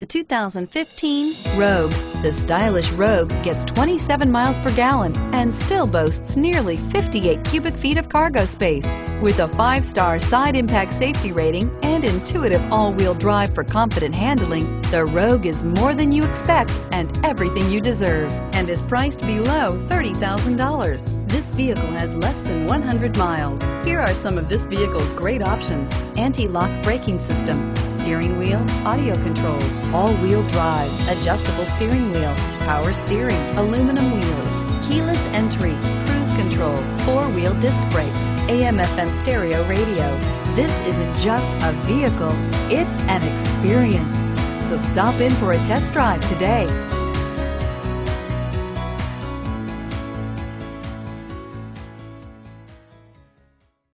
The 2015 Rogue. The stylish Rogue gets 27 miles per gallon and still boasts nearly 58 cubic feet of cargo space. With a five-star side impact safety rating and intuitive all-wheel drive for confident handling, the Rogue is more than you expect and everything you deserve and is priced below $30,000. This vehicle has less than 100 miles. Here are some of this vehicle's great options. Anti-lock braking system, steering wheel, audio controls, all-wheel drive, adjustable steering wheel, power steering, aluminum wheels, keyless entry, cruise control, four-wheel disc brakes, AM FM stereo radio. This isn't just a vehicle, it's an experience. So stop in for a test drive today.